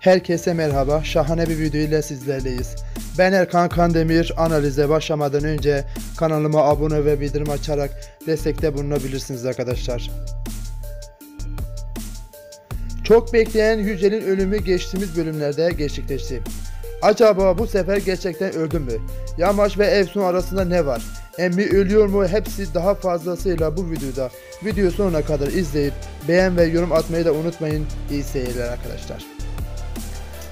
Herkese merhaba. Şahane bir video ile sizlerleyiz. Ben Erkan Kandemir. Analize başlamadan önce kanalıma abone ve bildirim açarak destekte bulunabilirsiniz arkadaşlar. Çok bekleyen Yücel'in ölümü geçtiğimiz bölümlerde gerçekleşti. Acaba bu sefer gerçekten öldü mü? Yamaç ve Efsun arasında ne var? Emmi ölüyor mu? Hepsi daha fazlasıyla bu videoda. Video sonuna kadar izleyip beğen ve yorum atmayı da unutmayın. İyi seyirler arkadaşlar.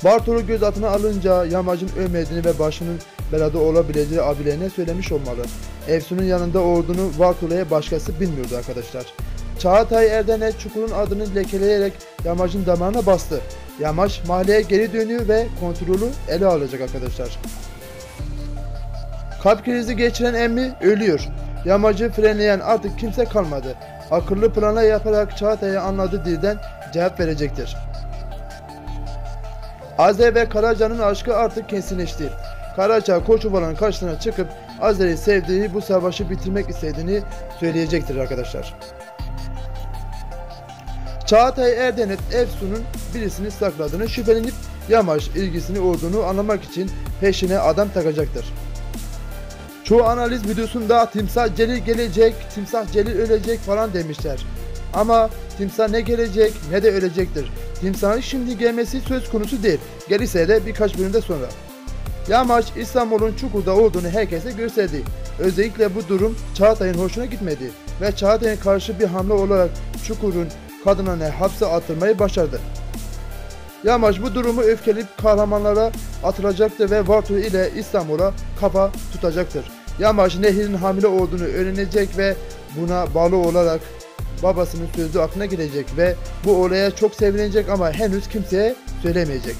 Bartol'u gözaltına alınca Yamac'ın ölmediğini ve başının belada olabileceği abilerine söylemiş olmalı. Efsun'un yanında olduğunu Bartol'e başkası bilmiyordu arkadaşlar. Çağatay Erden'e çukurun adını lekeleyerek Yamac'ın damarına bastı. Yamaç mahalleye geri dönüyor ve kontrolü ele alacak arkadaşlar. Kalp krizi geçiren emmi ölüyor. Yamacı frenleyen artık kimse kalmadı. Akıllı plana yaparak Çağatay'a anladığı dilden cevap verecektir. Azer ve Karaca'nın aşkı artık kesinleşti. Karaca Koçovalı'nın karşısına çıkıp Azer'i sevdiği bu savaşı bitirmek istediğini söyleyecektir arkadaşlar. Çağatay Erdenet Efsun'un birisini sakladığını şüphelenip Yamaç ilgisini olduğunu anlamak için peşine adam takacaktır. Çoğu analiz videosunda Timsah Celil gelecek, Timsah Celil ölecek falan demişler. Ama Timsah ne gelecek ne de ölecektir. Timsahın şimdi gelmesi söz konusu değil. Gelirse de birkaç bölümde sonra. Yamaç İstanbul'un Çukur'da olduğunu herkese gösterdi. Özellikle bu durum Çağatay'ın hoşuna gitmedi ve Çağatay'ın karşı bir hamle olarak Çukur'un kadınını hapse atılmayı başardı. Yamaç bu durumu öfkeleyip kahramanlara atılacaktır ve Vartu ile İstanbul'a kafa tutacaktır. Yamaç Nehir'in hamile olduğunu öğrenecek ve buna bağlı olarak babasının sözü aklına gelecek ve bu olaya çok sevinecek ama henüz kimseye söylemeyecek.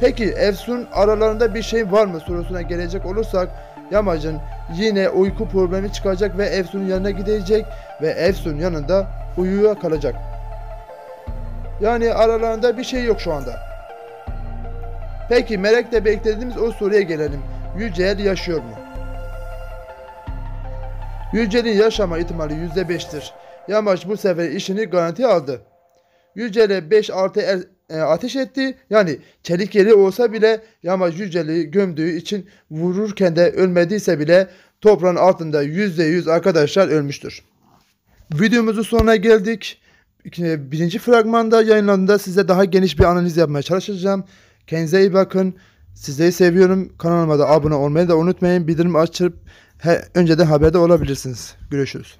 Peki Efsun aralarında bir şey var mı sorusuna gelecek olursak Yamacın yine uyku problemi çıkacak ve Efsun'un yanına gidecek ve Efsun yanında uyuya kalacak. Yani aralarında bir şey yok şu anda. Peki merakla beklediğimiz o soruya gelelim. Yücel yaşıyor mu? Yücel'in yaşama ihtimali %5'tir. Yamaç bu sefer işini garanti aldı. Yücel'e 5 artı er, e, ateş etti. Yani çelik yeri olsa bile Yamaç Yücel'i gömdüğü için vururken de ölmediyse bile toprağın altında %100 arkadaşlar ölmüştür. Videomuzun sonuna geldik. Birinci fragmanda yayınlandığında size daha geniş bir analiz yapmaya çalışacağım. Kendinize iyi bakın. Sizleri seviyorum. Kanalıma da abone olmayı da unutmayın. Bildirim açıp he, önceden haberde olabilirsiniz. Görüşürüz.